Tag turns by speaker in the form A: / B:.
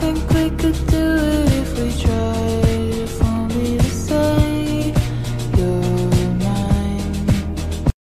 A: think we could do it.